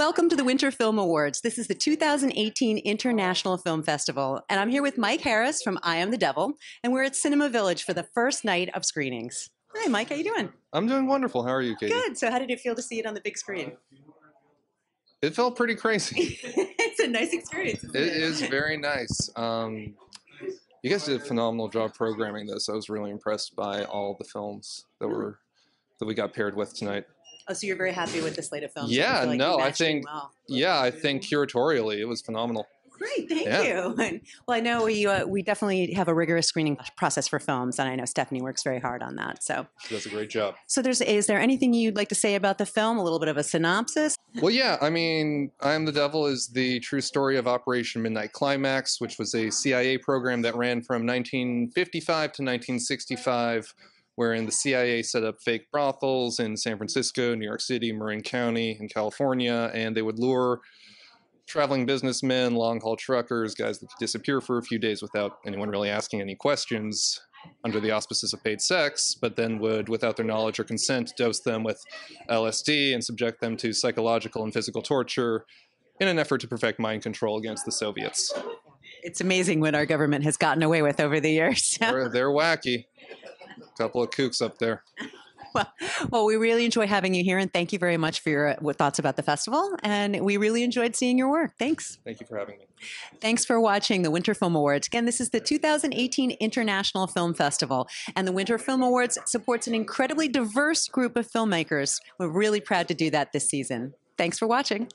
Welcome to the Winter Film Awards. This is the 2018 International Film Festival, and I'm here with Mike Harris from I Am the Devil, and we're at Cinema Village for the first night of screenings. Hi, Mike. How you doing? I'm doing wonderful. How are you, Katy? Good. So, how did it feel to see it on the big screen? It felt pretty crazy. it's a nice experience. it is very nice. Um, you guys did a phenomenal job programming this. I was really impressed by all the films that were that we got paired with tonight. Oh, so you're very happy with the slate of films? Yeah, like no, I think- well. Yeah, I think curatorially it was phenomenal. Great, thank Yeah. you. And, well, I know we uh, we definitely have a rigorous screening process for films, and I know Stephanie works very hard on that. So, She does a great job. so there's is there anything you'd like to say about the film? A little bit of a synopsis. Well, yeah, I mean, I Am the Devil is the true story of Operation Midnight Climax, which was a CIA program that ran from 1955 to 1965, wherein the CIA set up fake brothels in San Francisco, New York City, Marin County, and California, and they would lure traveling businessmen, long haul truckers, guys that could disappear for a few days without anyone really asking any questions under the auspices of paid sex, but then would, without their knowledge or consent, dose them with LSD and subject them to psychological and physical torture in an effort to perfect mind control against the Soviets. It's amazing what our government has gotten away with over the years. They're, they're wacky. Couple of kooks up there. well, well, we really enjoy having you here, and thank you very much for your uh, thoughts about the festival. And we really enjoyed seeing your work. Thanks. Thank you for having me. Thanks for watching the Winter Film Awards. Again, this is the 2018 International Film Festival, and the Winter Film Awards supports an incredibly diverse group of filmmakers. We're really proud to do that this season. Thanks for watching.